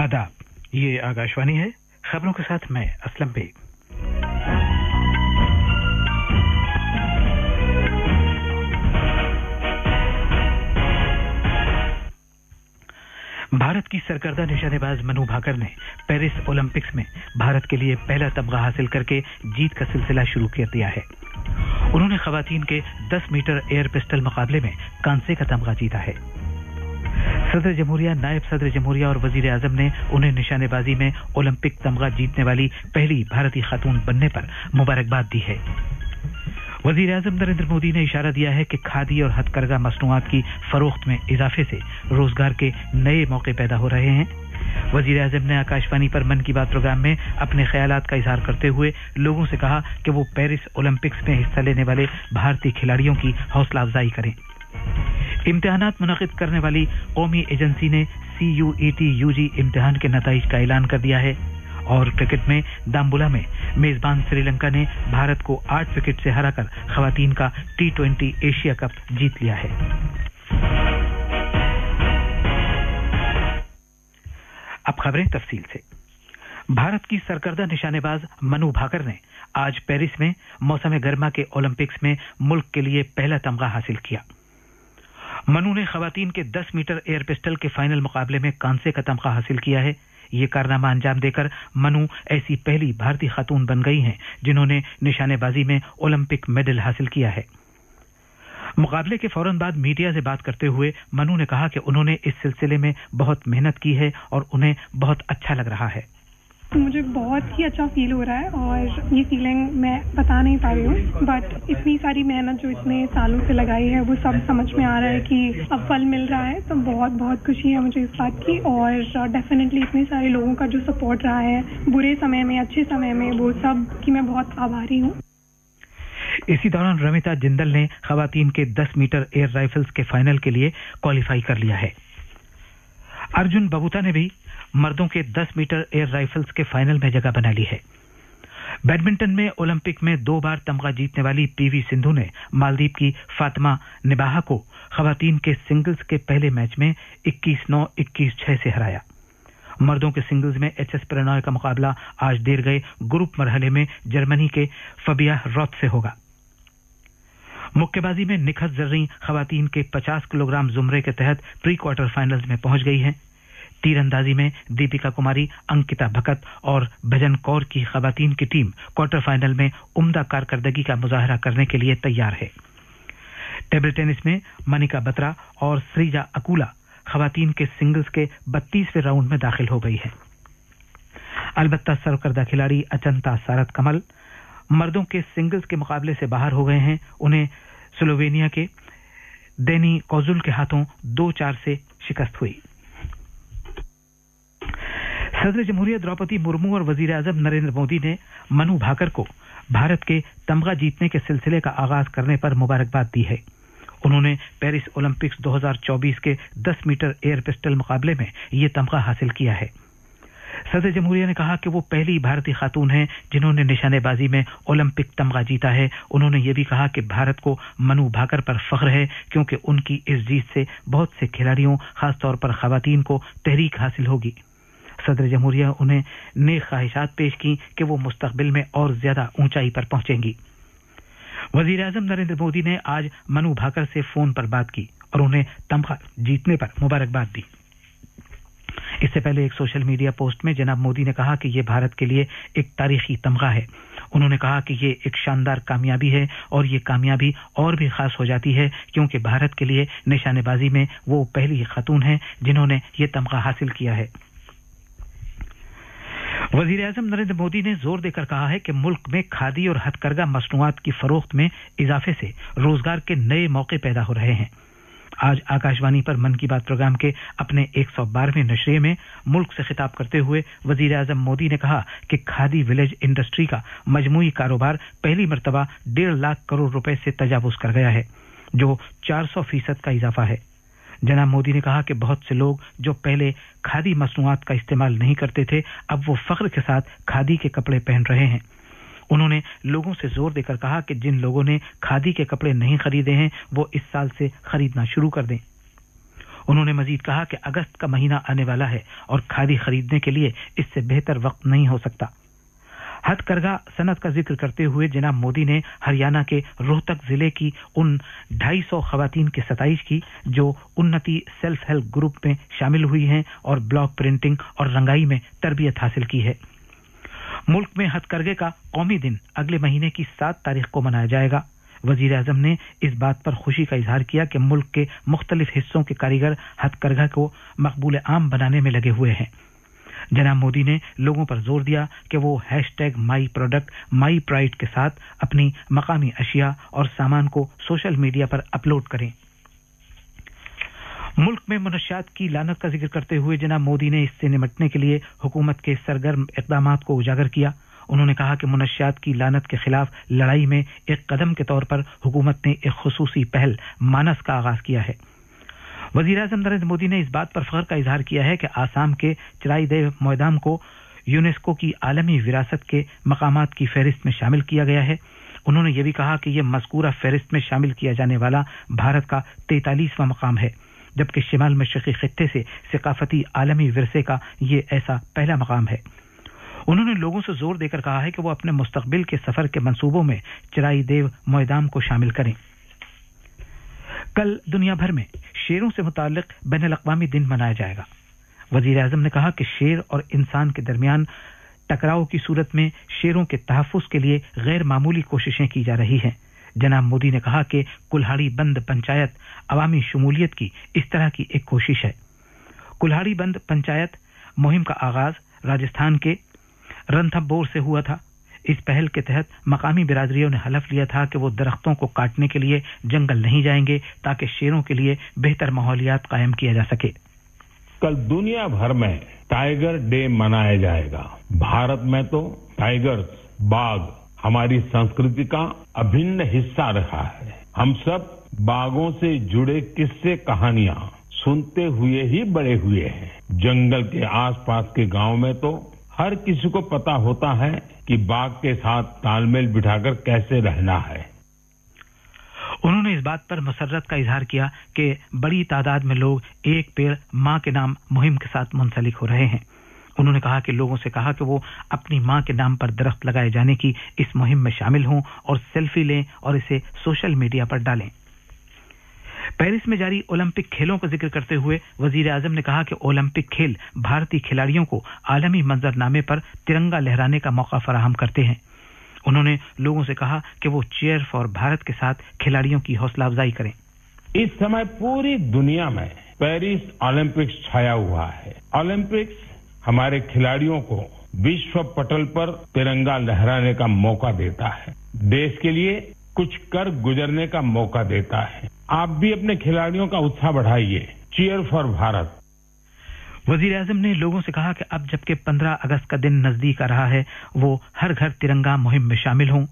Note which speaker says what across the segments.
Speaker 1: آداب، یہ آگاشوانی ہے۔ خبروں کے ساتھ میں اسلم بیگ۔ بھارت کی سرکردہ نشانے باز منو بھاکر نے پیرس اولمپکس میں بھارت کے لیے پہلا تمغہ حاصل کر کے جیت کا سلسلہ شروع کر دیا ہے۔ انہوں نے خواتین کے دس میٹر ایئر پسٹل مقابلے میں کانسے کا تمغہ جیتا ہے۔ صدر جمہوریہ، نائب صدر جمہوریہ اور وزیر اعظم نے انہیں نشانے بازی میں اولمپک تمغہ جیتنے والی پہلی بھارتی خاتون بننے پر مبارکباد دی ہے۔ وزیر اعظم نریندر مودی نے اشارہ دیا ہے کہ کھادی اور ہتھ کرگا مصنوعات کی فروخت میں اضافے سے روزگار کے نئے موقع پیدا ہو رہے ہیں۔ وزیر اعظم نے آکاشوانی پر من کی بات پروگرام میں اپنے خیالات کا اظہار کرتے ہوئے لوگوں سے کہا کہ وہ پیرس اولمپکس میں حصہ لینے والے بھارتی کھلاڑیوں کی حوصلہ افزائی کریں۔ امتحانات منعقد کرنے والی قومی ایجنسی نے C U E T U G امتحان کے نتائج کا اعلان کر دیا ہے۔ اور کرکٹ میں دامبولا میں میزبان سری لنکا نے بھارت کو آٹھ وکٹ سے ہرا کر خواتین کا ٹی ٹوینٹی ایشیا کپ جیت لیا ہے۔ اب خبریں تفصیل سے۔ بھارت کی سرکردہ نشانے باز منو بھاکر نے آج پیرس میں موسم گرما کے اولمپکس میں ملک کے لیے پہلا تمغہ حاصل کیا۔ منو نے خواتین کے دس میٹر ایئر پسٹل کے فائنل مقابلے میں کانسے کا تمغہ حاصل کیا ہے۔ یہ کارنامہ انجام دے کر منو ایسی پہلی بھارتی خاتون بن گئی ہیں جنہوں نے نشانے بازی میں اولمپک میڈل حاصل کیا ہے۔ مقابلے کے فوراً بعد میڈیا سے بات کرتے ہوئے منو نے کہا کہ انہوں نے اس سلسلے میں بہت محنت کی ہے اور انہیں بہت اچھا لگ رہا ہے۔ تو
Speaker 2: مجھے بہت ہی اچھا فیل ہو رہا ہے اور یہ فیلنگ میں بتا نہیں پا رہی ہوں بٹ اتنی ساری محنت جو اتنے سالوں سے لگائی ہے، وہ سب سمجھ میں آ رہا ہے کہ اب پھل مل رہا ہے۔ تو بہت بہت خوشی ہے مجھے اس بات کی اور ڈیفینیٹلی اتنے سارے لوگوں کا جو سپورٹ رہا ہے، برے سمے میں، اچھے سمے میں، وہ سب کی میں بہت آباری ہوں۔
Speaker 1: اسی دوران رمیتا جندل نے خواتین کے دس میٹر ایئر رائفلز کے فائنل کے لیے کوالیفائی کر لیا ہے۔ ارجن ببوتا نے بھی مردوں کے دس میٹر ایئر رائفلز کے فائنل میں جگہ بنا لی ہے۔ بیڈمنٹن میں اولمپک میں دو بار تمغہ جیتنے والی پی وی سندھو نے مالدیپ کی فاطمہ نباہا کو خواتین کے سنگلز کے پہلے میچ میں اکیس نو، اکیس چھ سے ہرایا۔ مردوں کے سنگلز میں ایچ ایس پرنوئے کا مقابلہ آج دیر گئے گروپ مرحلے میں جرمنی کے فبیا روت سے ہوگا۔ مکے بازی میں نکھت زرری خواتین کے پچاس کلوگرام زمرے کے تحت پری کوارٹر فائنلز میں پہنچ گئی ہیں۔ تیر اندازی میں دیپیکا کماری، انکتا بھکت اور بھجن کور کی خواتین کی ٹیم کوارٹر فائنل میں عمدہ کارکردگی کا مظاہرہ کرنے کے لیے تیار ہے۔ ٹیبل ٹینس میں منیکا بترا اور سریجا اکولا خواتین کے سنگلز کے بتیسویں راؤنڈ میں داخل ہو گئی ہیں۔ البتہ سرکردہ کھلاڑی اچنتا سارت کمل مردوں کے سنگلز کے مقابلے سے باہر ہو گئے ہیں۔ انہیں سلووینیا کے دینی کوزل کے ہاتھوں دو چار سے شکست ہوئی۔ صدر جمہوریہ دروپدی مرمو اور وزیر اعظم نریندر مودی نے منو بھاکر کو بھارت کے تمغہ جیتنے کے سلسلے کا آغاز کرنے پر مبارکباد دی ہے۔ انہوں نے پیرس اولمپکس دو ہزار چوبیس کے دس میٹر ایئر پسٹل مقابلے میں یہ تمغہ حاصل کیا ہے۔ صدر جمہوریہ نے کہا کہ وہ پہلی بھارتی خاتون ہیں جنہوں نے نشانے بازی میں اولمپک تمغہ جیتا ہے۔ انہوں نے یہ بھی کہا کہ بھارت کو منو بھاکر پر فخر ہے کیونکہ ان کی اس جیت سے بہت سے کھلاڑیوں، خاص طور پر خواتین کو تحریک حاصل ہوگی۔ صدر جمہوریہ انہیں نیک خواہشات پیش کی کہ وہ مستقبل میں اور زیادہ اونچائی پر پہنچیں گی۔ وزیر اعظم نریندر مودی نے آج منو بھاکر سے فون پر بات کی اور انہیں تمغہ جیتنے پر مبارکباد دی۔ اس سے پہلے ایک سوشل میڈیا پوسٹ میں جناب مودی نے کہا کہ یہ بھارت کے لیے ایک تاریخی تمغہ ہے۔ انہوں نے کہا کہ یہ ایک شاندار کامیابی ہے اور یہ کامیابی اور بھی خاص ہو جاتی ہے کیونکہ بھارت کے لیے نشانے بازی میں وہ پہلی خاتون ہیں جنہوں نے یہ تمغہ حاصل کیا ہے۔ وزیر اعظم نریندر مودی نے زور دے کر کہا ہے کہ ملک میں کھادی اور ہتھ کرگا مصنوعات کی فروخت میں اضافے سے روزگار کے نئے موقع پیدا ہو رہے ہیں۔ آج آکاشوانی پر من کی بات پروگرام کے اپنے ایک سو بارہویں نشرے میں ملک سے خطاب کرتے ہوئے وزیر اعظم مودی نے کہا کہ کھادی ولیج انڈسٹری کا مجموعی کاروبار پہلی مرتبہ ڈیڑھ لاکھ کروڑ روپے سے تجاوز کر گیا ہے، جو چار سو فیصد کا اضافہ ہے۔ جناب مودی نے کہا کہ بہت سے لوگ جو پہلے کھادی مصنوعات کا استعمال نہیں کرتے تھے، اب وہ فخر کے ساتھ کھادی کے کپڑے پہن رہے ہیں۔ انہوں نے لوگوں سے زور دے کر کہا کہ جن لوگوں نے کھادی کے کپڑے نہیں خریدے ہیں، وہ اس سال سے خریدنا شروع کر دیں۔ انہوں نے مزید کہا کہ اگست کا مہینہ آنے والا ہے اور کھادی خریدنے کے لیے اس سے بہتر وقت نہیں ہو سکتا۔ ہتھ کرگا صنعت کا ذکر کرتے ہوئے جناب مودی نے ہریانہ کے روہتک ضلع کی ان ڈھائی سو خواتین کی ستائش کی جو انتی سیلف ہیلپ گروپ میں شامل ہوئی ہیں اور بلاک پرنٹنگ اور رنگائی میں تربیت حاصل کی ہے۔ ملک میں ہتھ کرگے کا قومی دن اگلے مہینے کی سات تاریخ کو منایا جائے گا۔ وزیر اعظم نے اس بات پر خوشی کا اظہار کیا کہ ملک کے مختلف حصوں کے کاریگر ہتھ کرگا کو مقبول عام بنانے میں لگے ہوئے ہیں۔ جناب مودی نے لوگوں پر زور دیا کہ وہ hashtag my product, my pride کے ساتھ اپنی مقامی اشیاء اور سامان کو سوشل میڈیا پر اپلوڈ کریں۔ ملک میں منشیات کی لانت کا ذکر کرتے ہوئے جناب مودی نے اس سے نمٹنے کے لیے حکومت کے سرگرم اقدامات کو اجاگر کیا۔ انہوں نے کہا کہ منشیات کی لانت کے خلاف لڑائی میں ایک قدم کے طور پر حکومت نے ایک خصوصی پہل مانس کا آغاز کیا ہے۔ وزیر اعظم نریندر مودی نے اس بات پر فخر کا اظہار کیا ہے کہ آسام کے چرائی دیو میدان کو یونیسکو کی عالمی وراثت کے مقامات کی فہرست میں شامل کیا گیا ہے۔ انہوں نے یہ بھی کہا کہ یہ مذکورہ فہرست میں شامل کیا جانے والا بھارت کا تینتالیسواں مقام ہے، جبکہ شمال مشرقی خطے سے ثقافتی عالمی ورثے کا یہ ایسا پہلا مقام ہے۔ انہوں نے لوگوں سے زور دے کر کہا ہے کہ وہ اپنے مستقبل کے سفر کے منصوبوں میں چرائی دیو میدان کو شامل کریں۔ کل دنیا بھر میں شیروں سے متعلق بین الاقوامی دن منایا جائے گا۔ وزیر اعظم نے کہا کہ شیر اور انسان کے درمیان ٹکراؤ کی صورت میں شیروں کے تحفظ کے لیے غیر معمولی کوششیں کی جا رہی ہیں۔ جناب مودی نے کہا کہ کلہاڑی بند پنچایت عوامی شمولیت کی اس طرح کی ایک کوشش ہے۔ کلہاڑی بند پنچایت مہم کا آغاز راجستھان کے رنتھمبور سے ہوا تھا۔ اس پہل کے تحت مقامی برادریوں نے حلف لیا تھا کہ وہ درختوں کو کاٹنے کے لیے جنگل نہیں جائیں گے تاکہ شیروں کے لیے بہتر ماحولیات قائم کیا جا سکے۔
Speaker 3: کل دنیا بھر میں ٹائیگر ڈے منایا جائے گا۔ بھارت میں تو ٹائیگر باغ ہماری سنسکرتی کا ابھن حصہ رہا ہے۔ ہم سب باغوں سے جڑے قصے کہانیاں سنتے ہوئے ہی بڑے ہوئے ہیں۔ جنگل کے آس پاس کے گاؤں میں تو ہر کسی کو پتا ہوتا ہے کہ باغ کے ساتھ تال میل بٹھا کر کیسے رہنا ہے؟
Speaker 1: انہوں نے اس بات پر مسرت کا اظہار کیا کہ بڑی تعداد میں لوگ ایک پیڑ ماں کے نام مہم کے ساتھ منسلک ہو رہے ہیں۔ انہوں نے کہا کہ لوگوں سے کہا کہ وہ اپنی ماں کے نام پر درخت لگائے جانے کی اس مہم میں شامل ہوں اور سیلفی لیں اور اسے سوشل میڈیا پر ڈالیں۔ پیرس میں جاری اولمپک کھیلوں کا ذکر کرتے ہوئے وزیر اعظم نے کہا کہ اولمپک کھیل بھارتی کھلاڑیوں کو عالمی منظر نامے پر ترنگا لہرانے کا موقع فراہم کرتے ہیں۔ انہوں نے لوگوں سے کہا کہ وہ چیئر فار بھارت کے ساتھ کھلاڑیوں کی حوصلہ افزائی کریں۔
Speaker 3: اس سمے پوری دنیا میں پیرس اولمپکس چھایا ہوا ہے۔ اولمپکس ہمارے کھلاڑیوں کو وشو پٹل پر ترنگا لہرانے کا موقع دیتا ہے۔ دیش کے لیے کچھ کر گزرنے کا موقع دیتا ہے۔ آپ بھی اپنے کھلاڑیوں کا اتساہ بڑھائیے۔ چیئر فار بھارت
Speaker 1: وزیر اعظم نے لوگوں سے کہا کہ اب جبکہ پندرہ اگست کا دن نزدیک آ رہا ہے، وہ ہر گھر ترنگا مہم میں شامل ہوں۔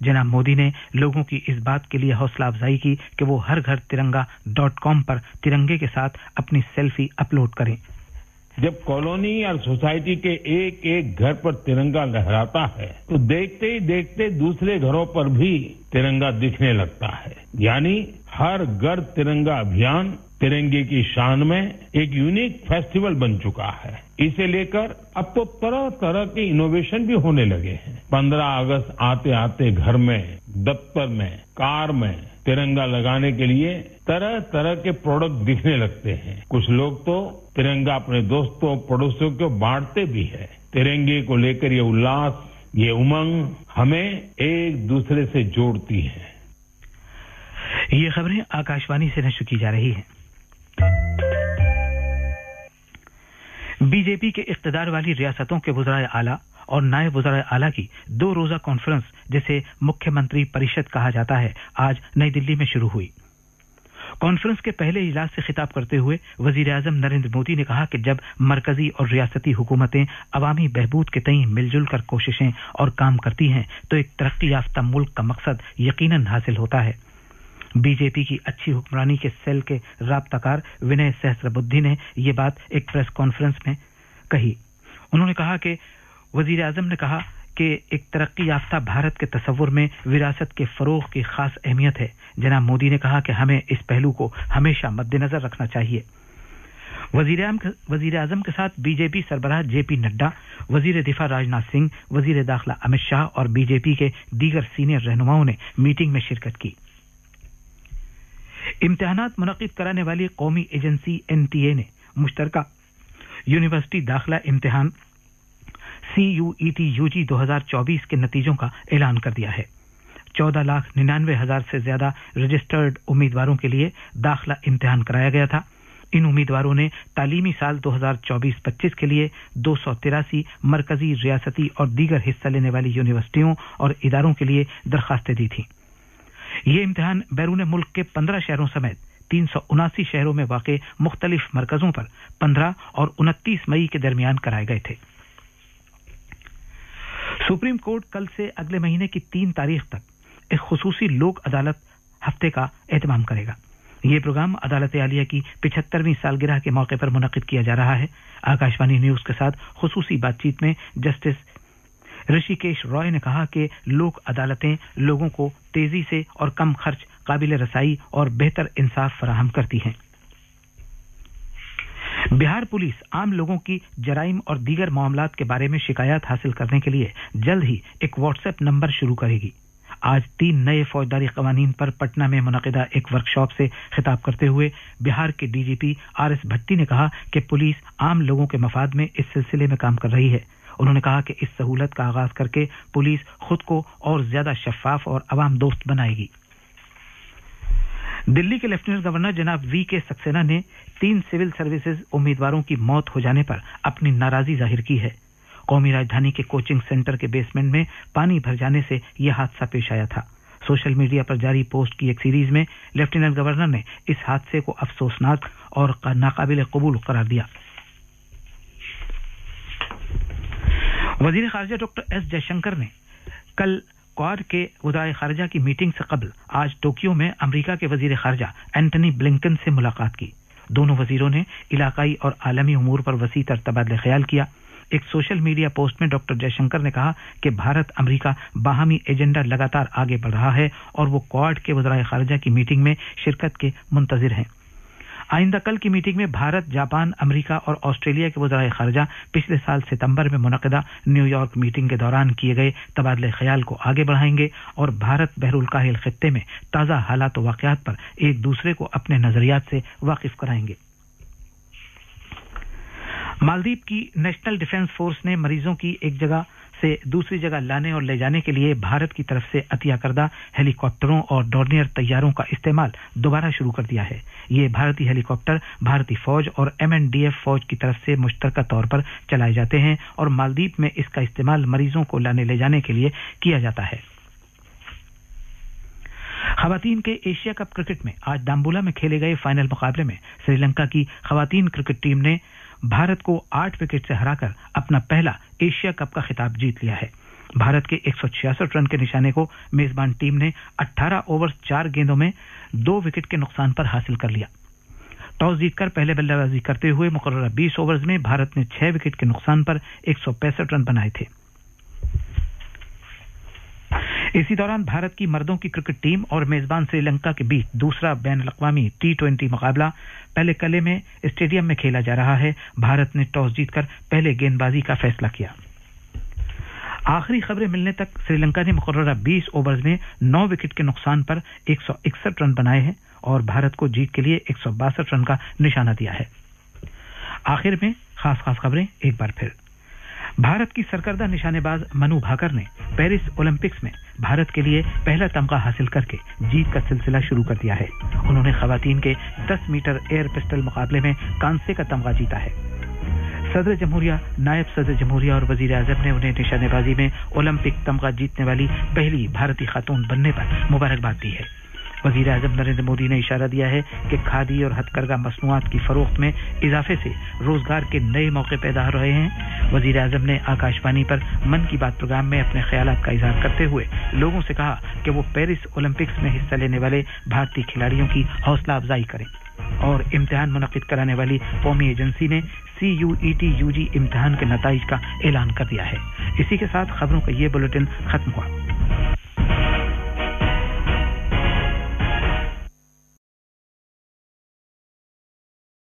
Speaker 1: جناب مودی نے لوگوں کی اس بات کے لیے حوصلہ افزائی کی کہ وہ ہر گھر ترنگا ڈاٹ کام پر ترنگے کے ساتھ اپنی سیلفی اپلوڈ کریں۔
Speaker 3: جب کالونی اور سوسائٹی کے ایک ایک گھر پر ترنگا لہراتا ہے، تو دیکھتے ہی دیکھتے دوسرے گھروں پر بھی ترنگا دکھنے لگتا ہے۔ یعنی ہر گھر ترنگا ابھیان ترنگے کی شان میں ایک یونیک فیسٹیول بن چکا ہے۔ اسے لے کر اب تو طرح طرح کے انوویشن بھی ہونے لگے ہیں۔ پندرہ اگست آتے آتے گھر میں، دفتر میں، کار میں ترنگا لگانے کے لیے طرح طرح کے پروڈکٹ دکھنے لگتے ہیں۔ کچھ لوگ تو ترنگا اپنے دوستوں، پڑوسیوں کو بانٹتے بھی ہے ترنگے کو لے کر یہ الاس یہ امنگ ہمیں ایک دوسرے سے جوڑتی ہے
Speaker 1: یہ خبریں آکاشوانی سے نشر کی جا رہی ہیں۔ بی جے پی کے اقتدار والی ریاستوں کے وزرائے اعلیٰ اور نائب وزرائے اعلیٰ کی دو روزہ کانفرنس جسے مکھیہ منتری پریشد کہا جاتا ہے، آج نئی دلی میں شروع ہوئی۔ کانفرنس کے پہلے اجلاس سے خطاب کرتے ہوئے وزیر اعظم نریندر مودی نے کہا کہ جب مرکزی اور ریاستی حکومتیں عوامی بہبود کے تئیں مل جل کر کوششیں اور کام کرتی ہیں، تو ایک ترقی یافتہ ملک کا مقصد یقیناً حاصل ہوتا ہے۔ بی جے پی کی اچھی حکمرانی کے سیل کے رابطہ کار ونے سہسر بدھی نے یہ بات ایک پریس کانفرنس میں کہی۔ انہوں نے کہا کہ وزیر اعظم نے کہا کہ ایک ترقی یافتہ بھارت کے تصور میں وراثت کے فروغ کی خاص اہمیت ہے۔ جناب مودی نے کہا کہ ہمیں اس پہلو کو ہمیشہ مد نظر رکھنا چاہیے۔ وزیر اعظم کے ساتھ بی جے پی سربراہ جے پی نڈا، وزیر دفاع راجناتھ سنگھ، وزیر داخلہ امت شاہ اور بی جے پی کے دیگر سینئر رہنماؤں نے میٹنگ میں شرکت کی۔ امتحانات منعقد کرانے والی قومی ایجنسی این ٹی اے نے مشترکہ یونیورسٹی داخلہ امتحان C U E T U G دو ہزار چوبیس کے نتیجوں کا اعلان کر دیا ہے۔ چودہ لاکھ ننانوے ہزار سے زیادہ رجسٹرڈ امیدواروں کے لیے داخلہ امتحان کرایا گیا تھا۔ ان امیدواروں نے تعلیمی سال دو ہزار چوبیس پچیس کے لیے دو سو تراسی مرکزی ریاستی اور دیگر حصہ لینے والی یونیورسٹیوں اور اداروں کے لیے درخواستیں دی تھیں۔ یہ امتحان بیرون ملک کے پندرہ شہروں سمیت تین سو اناسی شہروں میں واقع مختلف مرکزوں پر پندرہ اور انتیس مئی کے درمیان کرائے گئے تھے۔ سپریم کورٹ کل سے اگلے مہینے کی تین تاریخ تک ایک خصوصی لوک عدالت ہفتے کا اہتمام کرے گا۔ یہ پروگرام عدالت عالیہ کی پچہترویں سالگرہ کے موقع پر منعقد کیا جا رہا ہے۔ آکاشوانی نیوز کے ساتھ خصوصی بات چیت میں جسٹس رشی کیش رائے نے کہا کہ لوک عدالتیں لوگوں کو تیزی سے اور کم خرچ، قابل رسائی اور بہتر انصاف فراہم کرتی ہیں۔ بہار پولیس عام لوگوں کی جرائم اور دیگر معاملات کے بارے میں شکایات حاصل کرنے کے لیے جلد ہی ایک واٹس ایپ نمبر شروع کرے گی۔ آج تین نئے فوجداری قوانین پر پٹنہ میں منعقدہ ایک ورک شاپ سے خطاب کرتے ہوئے بہار کے D G P R S Bhatti نے کہا کہ پولیس عام لوگوں کے مفاد میں اس سلسلے میں کام کر رہی ہے۔ انہوں نے کہا کہ اس سہولت کا آغاز کر کے پولیس خود کو اور زیادہ شفاف اور عوام دوست بنائے گی۔ دلی کے لیفٹیننٹ گورنر جناب وی کے سکسینا نے تین سول سروسز امیدواروں کی موت ہو جانے پر اپنی ناراضی ظاہر کی ہے۔ قومی راجدھانی کے کوچنگ سینٹر کے بیسمنٹ میں پانی بھر جانے سے یہ حادثہ پیش آیا تھا۔ سوشل میڈیا پر جاری پوسٹ کی ایک سیریز میں لیفٹیننٹ گورنر نے اس حادثے کو افسوسناک اور ناقابل قبول قرار دیا۔ وزیر خارجہ ڈاکٹر ایس جے شنکر نے کل کوارڈ کے وزرائے خارجہ کی میٹنگ سے قبل آج ٹوکیو میں امریکہ کے وزیر خارجہ اینٹنی بلنکن سے ملاقات کی۔ دونوں وزیروں نے علاقائی اور عالمی امور پر وسیع تر تبادلہ خیال کیا۔ ایک سوشل میڈیا پوسٹ میں ڈاکٹر جے شنکر نے کہا کہ بھارت امریکہ باہمی ایجنڈا لگاتار آگے بڑھ رہا ہے اور وہ کوارڈ کے وزرائے خارجہ کی میٹنگ میں شرکت کے منتظر ہیں۔ آئندہ کل کی میٹنگ میں بھارت، جاپان، امریکہ اور آسٹریلیا کے وزرائے خارجہ پچھلے سال ستمبر میں منعقدہ نیو یارک میٹنگ کے دوران کیے گئے تبادلہ خیال کو آگے بڑھائیں گے اور بھارت بحر الکاہل خطے میں تازہ حالات و واقعات پر ایک دوسرے کو اپنے نظریات سے واقف کرائیں گے۔ مالدیپ کی نیشنل ڈیفنس فورس نے مریضوں کی ایک جگہ سے دوسری جگہ لانے اور لے جانے کے لیے بھارت کی طرف سے عطیہ کردہ ہیلی کاپٹروں اور ڈورنیئر طیاروں کا استعمال دوبارہ شروع کر دیا ہے۔ یہ بھارتی ہیلی کاپٹر بھارتی فوج اور ایم این ڈی ایف فوج کی طرف سے مشترکہ طور پر چلائے جاتے ہیں اور مالدیپ میں اس کا استعمال مریضوں کو لانے لے جانے کے لیے کیا جاتا ہے۔ خواتین کے ایشیا کپ کرکٹ میں آج دامبولا میں کھیلے گئے فائنل مقابلے میں سری لنکا کی خواتین کرکٹ ٹیم نے بھارت کو آٹھ وکٹ سے ہرا کر اپنا پہلا ایشیا کپ کا خطاب جیت لیا ہے۔ بھارت کے 166 رن کے نشانے کو میزبان ٹیم نے 18 اوور چار گیندوں میں دو وکٹ کے نقصان پر حاصل کر لیا۔ ٹاس جیت کر پہلے بلے بازی کرتے ہوئے مقررہ 20 اوورز میں بھارت نے 6 وکٹ کے نقصان پر 165 رن بنائے تھے۔ اسی دوران بھارت کی مردوں کی کرکٹ ٹیم اور میزبان سری لنکا کے بیچ دوسرا بین الاقوامی ٹی ٹوئنٹی مقابلہ پہلے کلے میں اسٹیڈیم میں کھیلا جا رہا ہے۔ بھارت نے ٹاس جیت کر پہلے گیند بازی کا فیصلہ کیا۔ آخری خبریں ملنے تک سری لنکا نے مقررہ بیس اوورز میں نو وکٹ کے نقصان پر ایک سو اکسٹھ رن بنائے ہیں اور بھارت کو جیت کے لیے ایک سو باسٹھ رن کا نشانہ دیا ہے۔ آخر میں خاص خاص خبریں ایک بار پھر۔ بھارت کی سرکردہ نشانے باز منو بھاکر نے پیرس اولمپکس میں بھارت کے لیے پہلا تمغہ حاصل کر کے جیت کا سلسلہ شروع کر دیا ہے۔ انہوں نے خواتین کے دس میٹر ایئر پسٹل مقابلے میں کانسے کا تمغہ جیتا ہے۔ صدر جمہوریہ، نائب صدر جمہوریہ اور وزیر اعظم نے انہیں نشانے بازی میں اولمپک تمغہ جیتنے والی پہلی بھارتی خاتون بننے پر مبارکباد دی ہے۔ وزیر اعظم نریندر مودی نے اشارہ دیا ہے کہ کھادی اور ہتھ کرگا مصنوعات کی فروخت میں اضافے سے روزگار کے نئے موقع پیدا ہو رہے ہیں۔ وزیر اعظم نے آکاشوانی پر من کی بات پروگرام میں اپنے خیالات کا اظہار کرتے ہوئے لوگوں سے کہا کہ وہ پیرس اولمپکس میں حصہ لینے والے بھارتی کھلاڑیوں کی حوصلہ افزائی کریں۔ اور امتحان منعقد کرانے والی قومی ایجنسی نے C U E T U G امتحان کے نتائج کا اعلان کر دیا ہے۔ اسی کے ساتھ خبروں کا یہ بلٹن ختم ہوا۔